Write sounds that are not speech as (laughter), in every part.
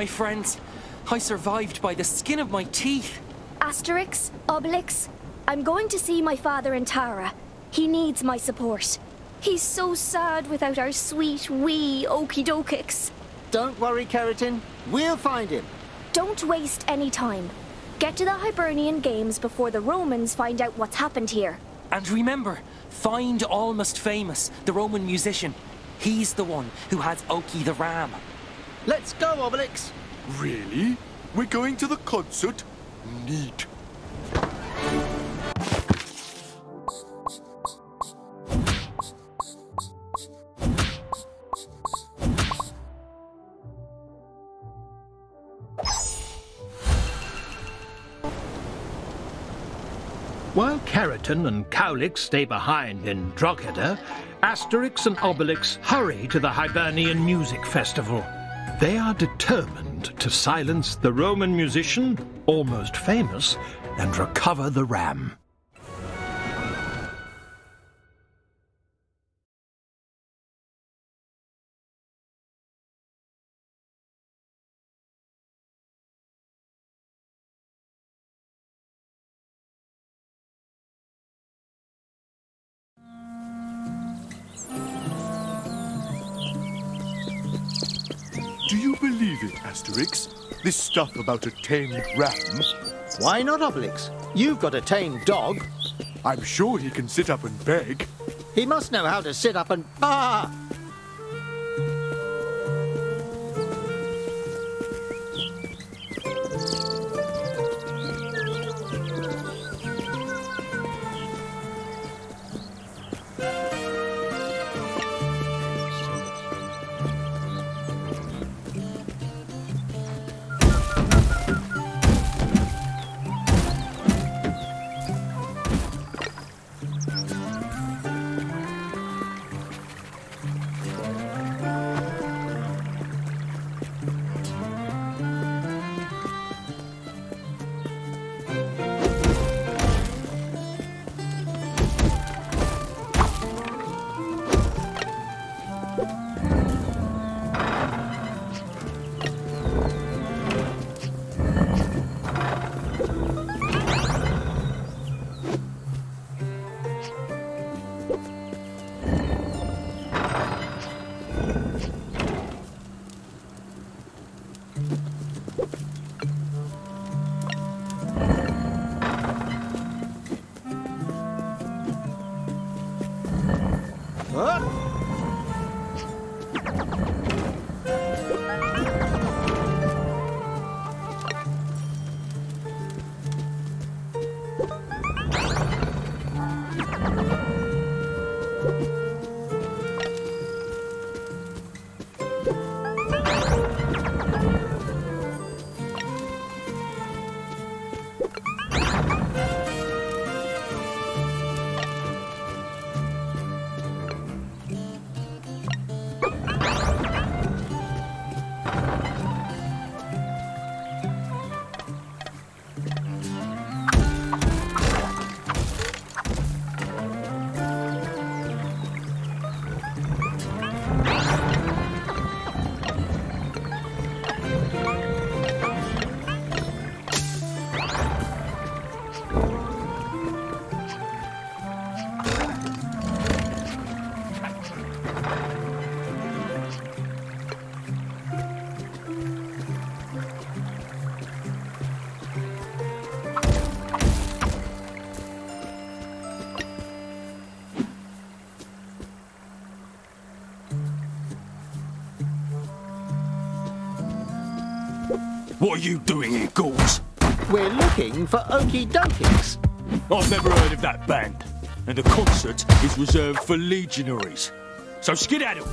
my friends. I survived by the skin of my teeth. Asterix, Obelix, I'm going to see my father in Tara. He needs my support. He's so sad without our sweet, wee Okidokix. Don't worry, Keratin. We'll find him. Don't waste any time. Get to the Hibernian Games before the Romans find out what's happened here. And remember, find Almost Famous, the Roman musician. He's the one who has Oki the Ram. Let's go, Obelix. Really? We're going to the concert? Neat. While Keratin and Cowlix stay behind in Drogheda, Asterix and Obelix hurry to the Hibernian Music Festival. They are determined to silence the Roman musician, almost famous, and recover the ram. Asterix? This stuff about a tamed ram? Why not, Obelix? You've got a tame dog. I'm sure he can sit up and beg. He must know how to sit up and... Ah! You doing here, Gauls? We're looking for Okidokix. I've never heard of that band. And the concert is reserved for legionaries. So skedaddle!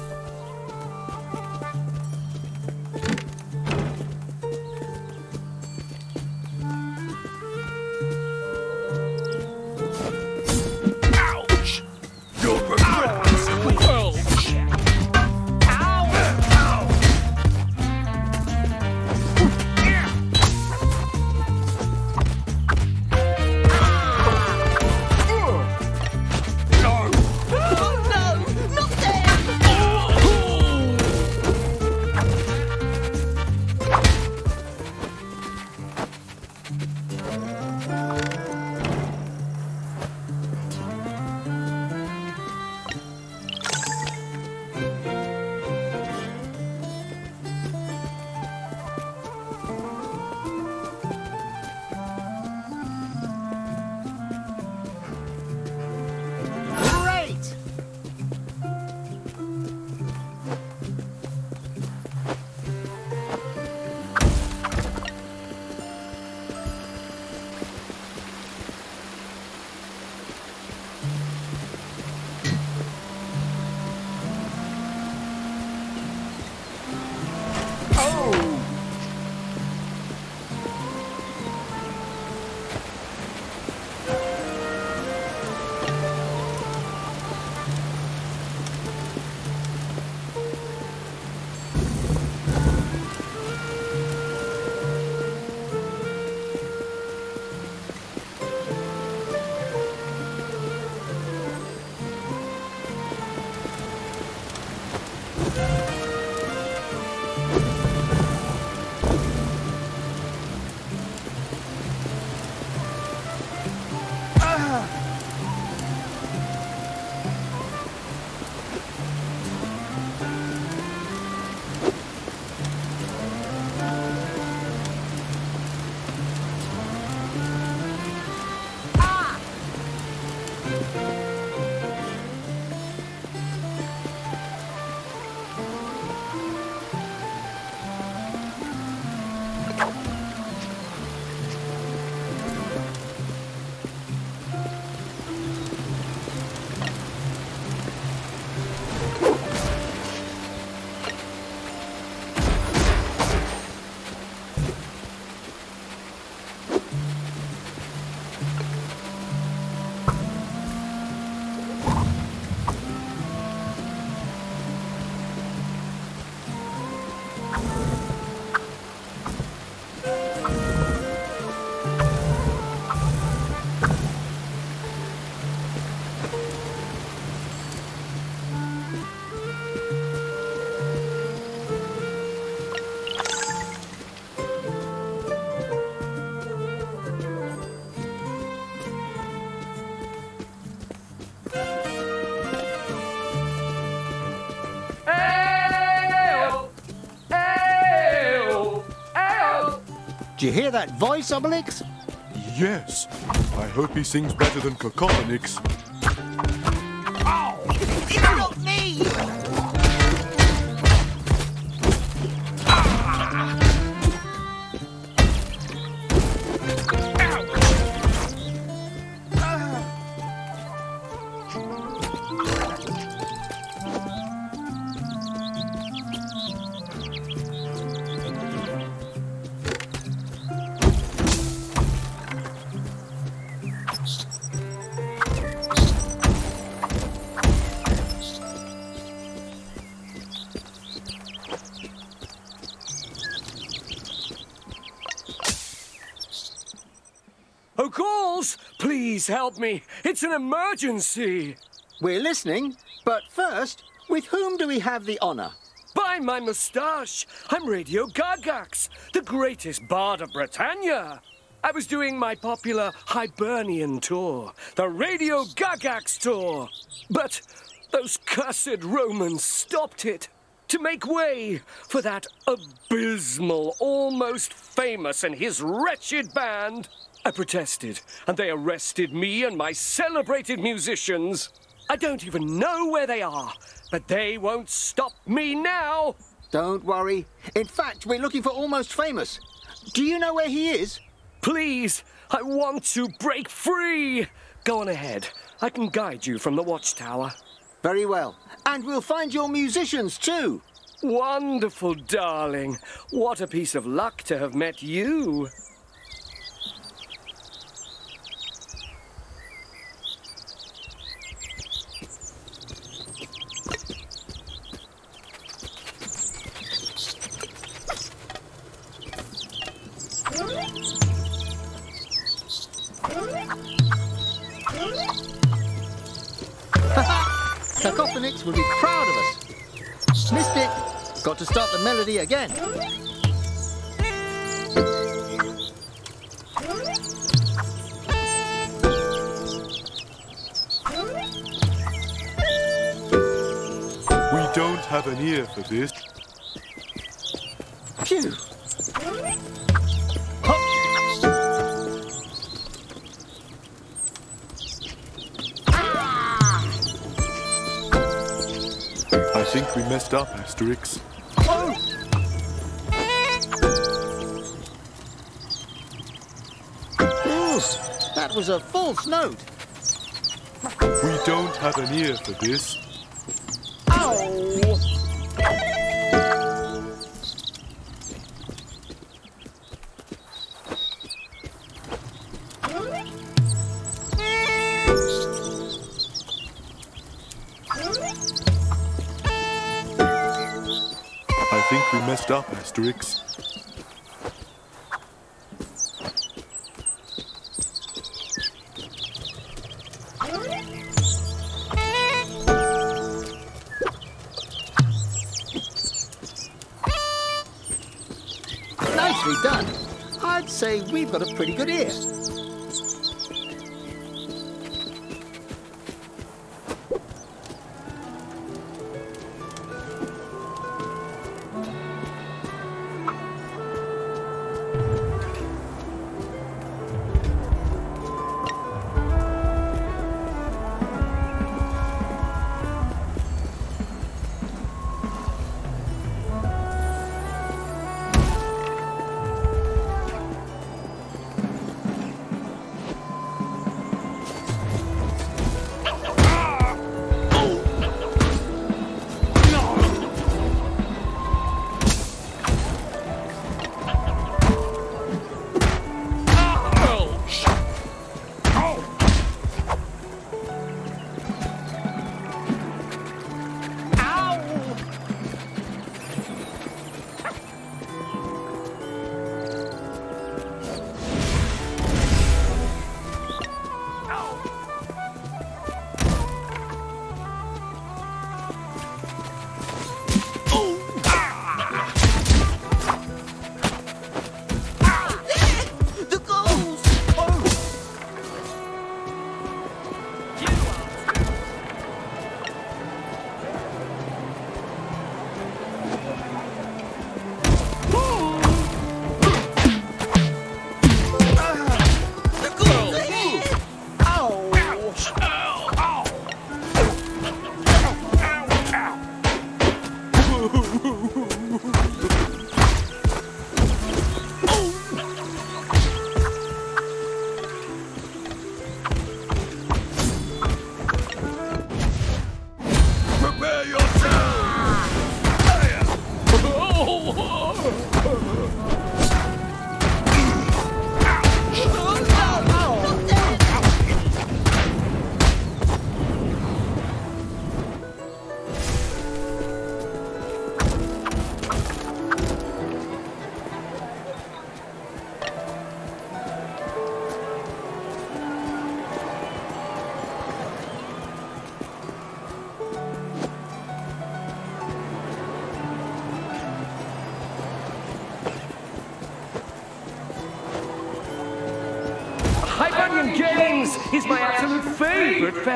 Hear that voice, Obelix? Yes. I hope he sings better than Cacophonix. Oh, calls! Please help me. It's an emergency. We're listening, but first, with whom do we have the honor? By my moustache, I'm Radio Gagax, the greatest bard of Britannia. I was doing my popular Hibernian tour, the Radio Gagax tour. But those cursed Romans stopped it to make way for that abysmal, almost famous, and his wretched band. I protested, and they arrested me and my celebrated musicians. I don't even know where they are, but they won't stop me now. Don't worry. In fact, we're looking for Almost Famous. Do you know where he is? Please, I want to break free. Go on ahead. I can guide you from the watchtower. Very well. And we'll find your musicians too. Wonderful, darling. What a piece of luck to have met you. Again. We don't have an ear for this. Phew. I think we messed up, Asterix. Was a false note. We don't have an ear for this. I think we messed up, Asterix. Got a pretty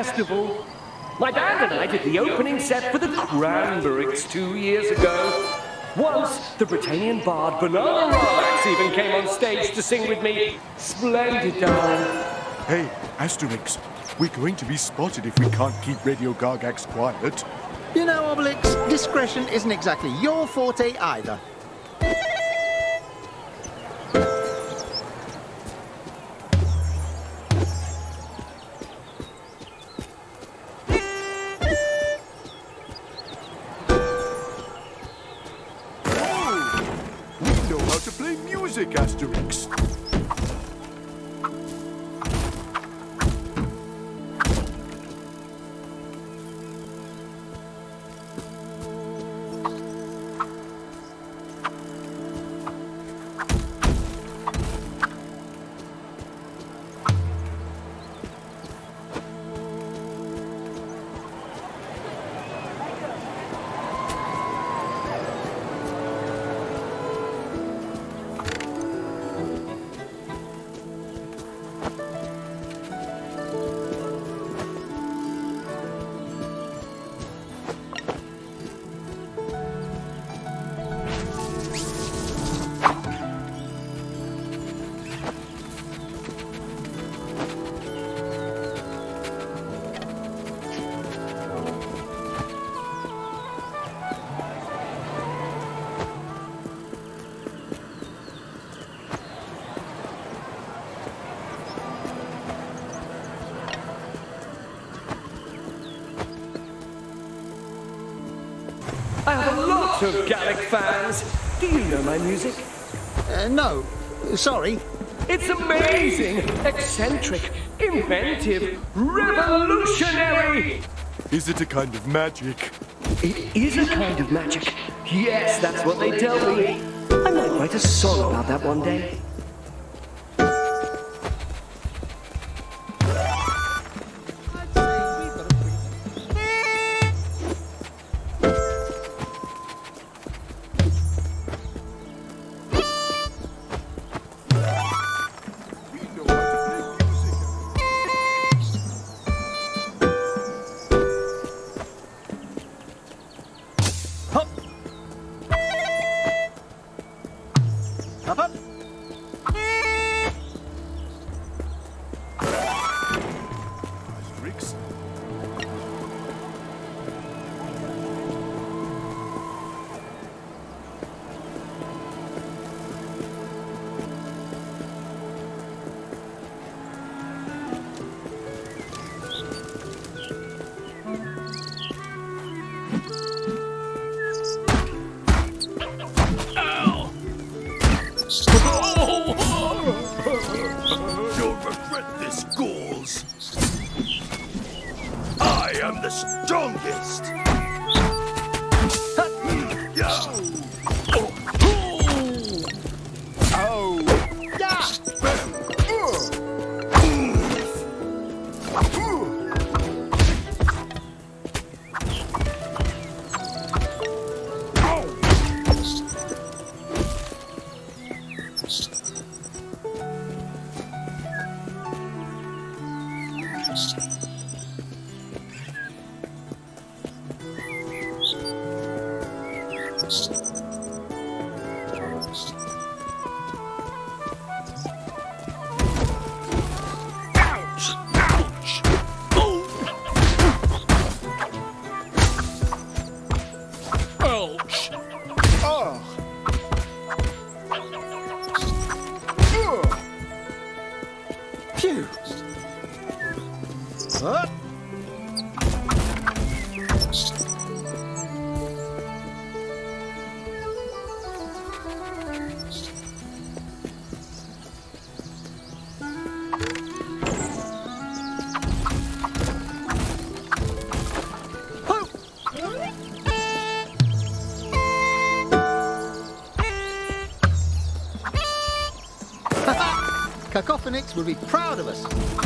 festival. My band and I did the opening set for the Cranberries two years ago. Once, the Britannian bard Banana Ramax even came on stage to sing with me. Splendid, darling. Hey, Asterix, we're going to be spotted if we can't keep Radio Gagax quiet. You know, Obelix, discretion isn't exactly your forte either. Lot of Gaelic fans. Do you know my music? Uh, no, sorry. It's amazing, eccentric, inventive, revolutionary. Is it a kind of magic? It is a kind of magic. Yes, that's what they tell me. I might write a song about that one day. Ouch! Will be proud of us.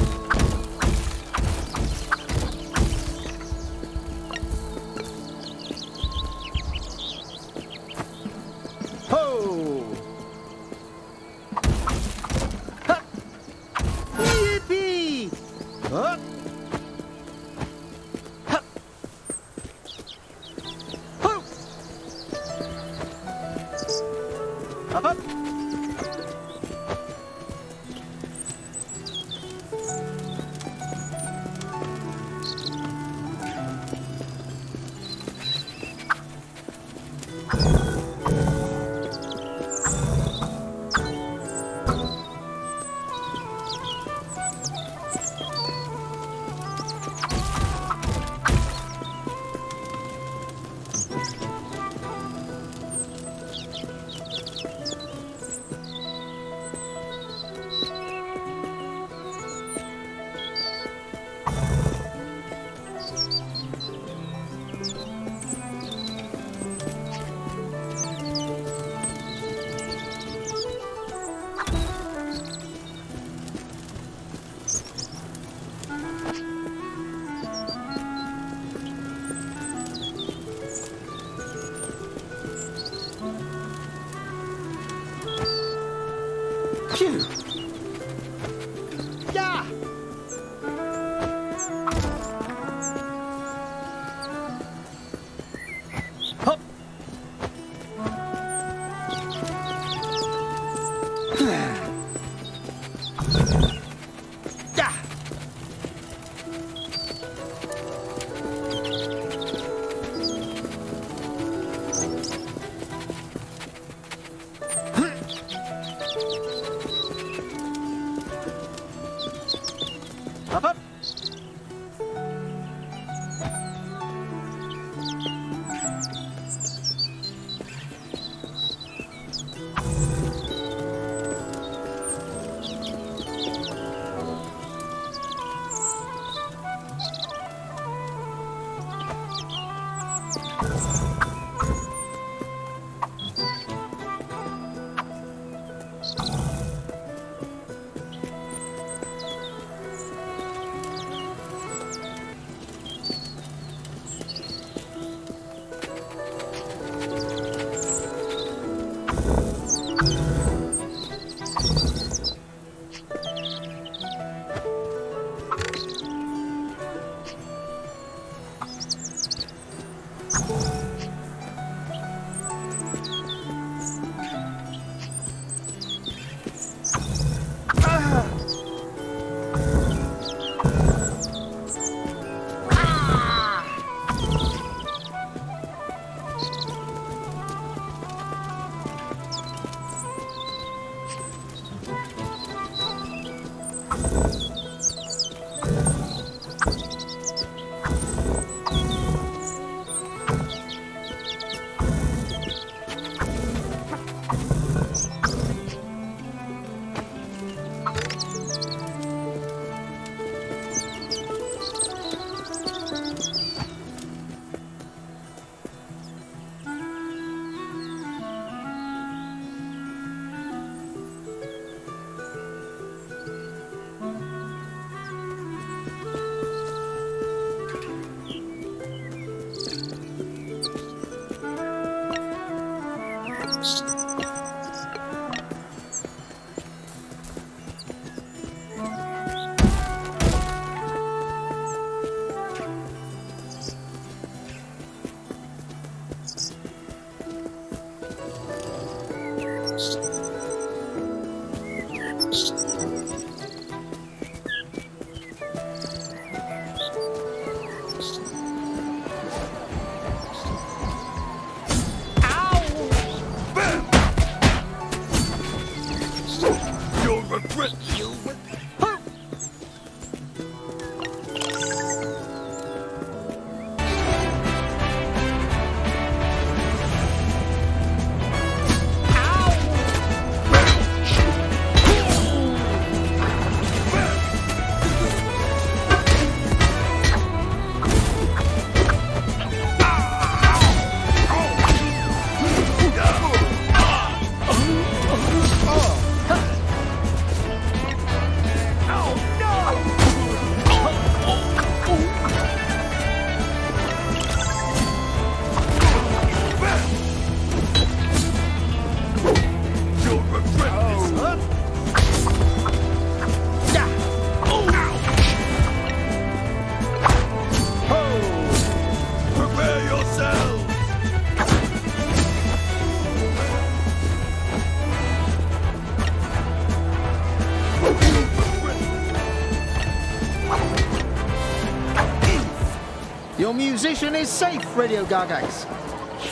Musician is safe, Radio Gagax.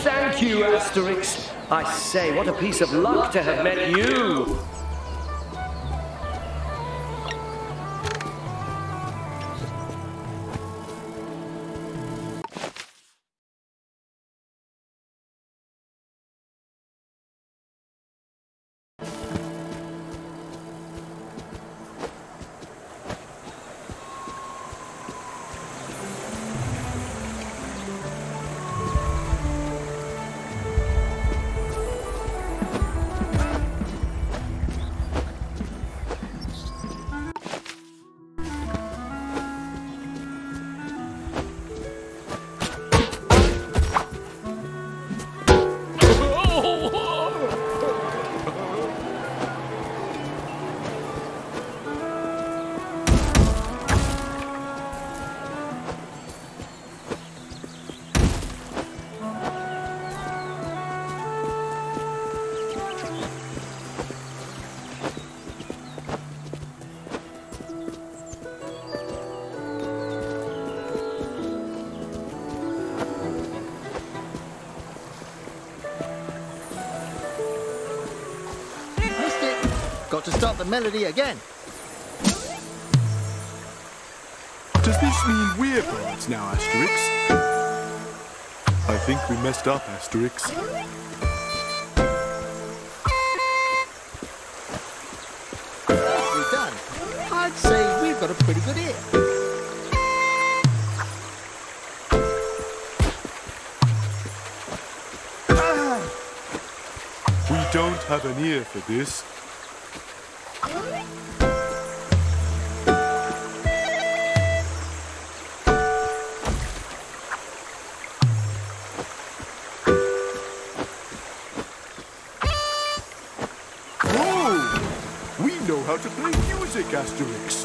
Thank you, Asterix. I say, what a piece of luck to have met you. Got to start the melody again. Does this mean we're birds now, Asterix? I think we messed up, Asterix. We're done. I'd say we've got a pretty good ear. We don't have an ear for this. Music,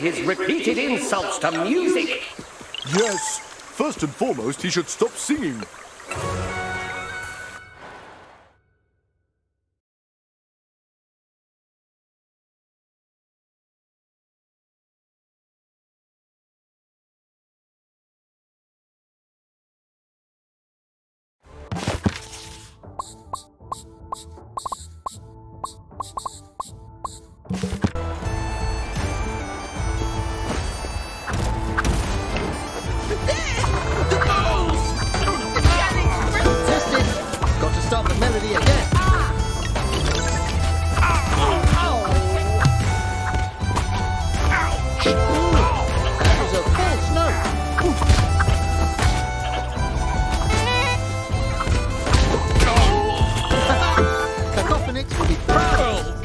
his repeated insults to music. Yes, First and foremost, he should stop singing. Cacofonix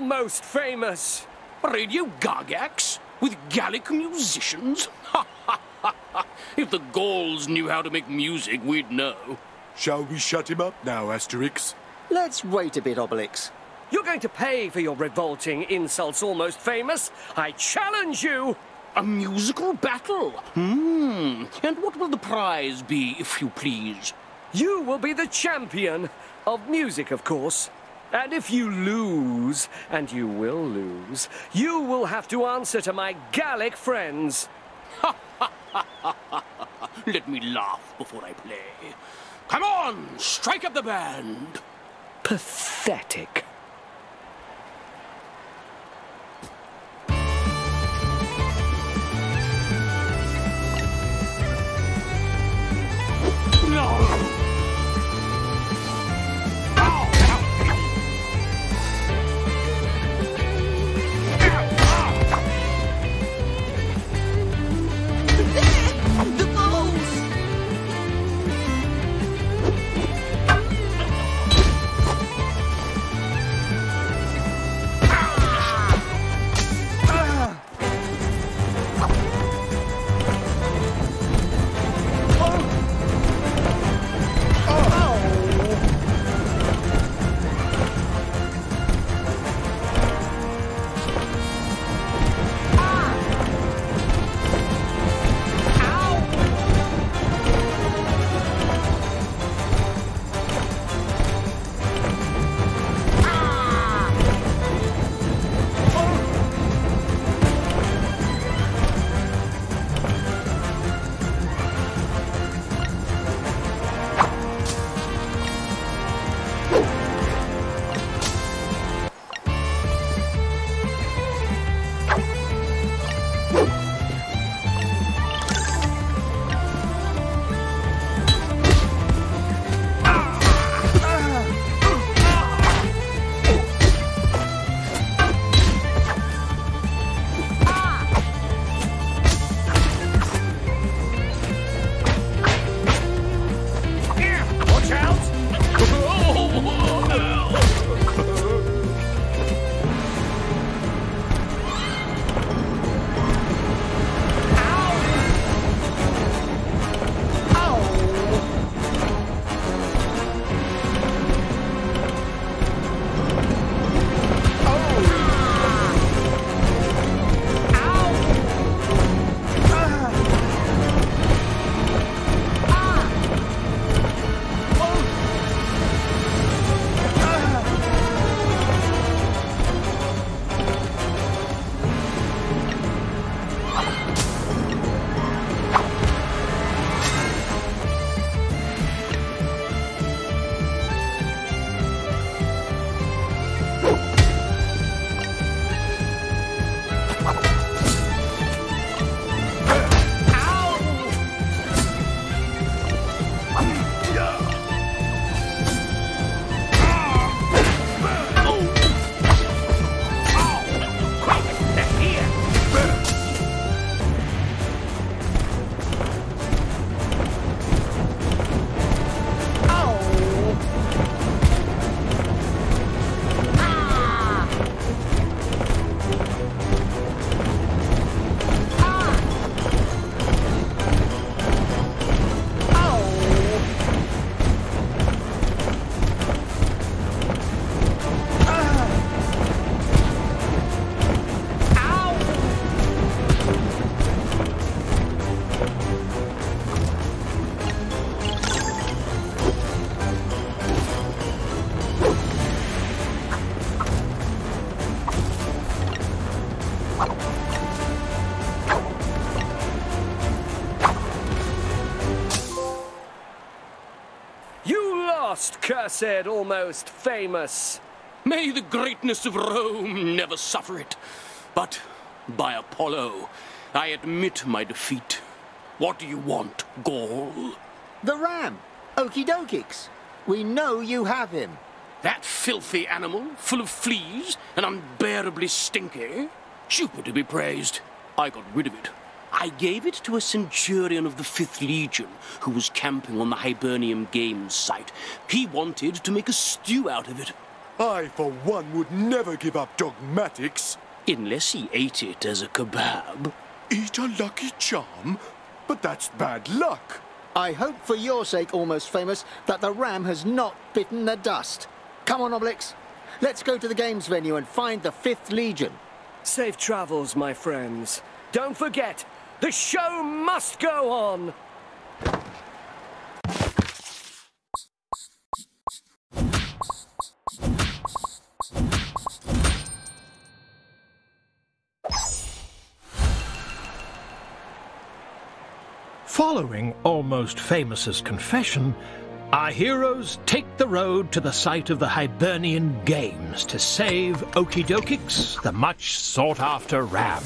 almost famous. Radio Gagax? With Gallic musicians? Ha ha ha ha! If the Gauls knew how to make music, we'd know. Shall we shut him up now, Asterix? Let's wait a bit, Obelix. You're going to pay for your revolting insults, almost famous. I challenge you. A musical battle? Hmm. And what will the prize be, if you please? You will be the champion of music, of course. And if you lose, and you will lose, you will have to answer to my Gallic friends. (laughs) Let me laugh before I play. Come on, strike up the band. Pathetic. Cursed, almost famous. May the greatness of Rome never suffer it. But, by Apollo, I admit my defeat. What do you want, Gaul? The ram! Okidokix. We know you have him. That filthy animal, full of fleas and unbearably stinky? Jupiter be praised. I got rid of it. I gave it to a centurion of the Fifth Legion who was camping on the Hibernian Games site. He wanted to make a stew out of it. I, for one, would never give up Dogmatix. Unless he ate it as a kebab. Eat a lucky charm? But that's bad luck. I hope for your sake, almost famous, that the ram has not bitten the dust. Come on, Obelix. Let's go to the games venue and find the Fifth Legion. Safe travels, my friends. Don't forget, the show must go on! Following Almost Famous's confession, our heroes take the road to the site of the Hibernian Games to save Okidokix, the much sought after ram.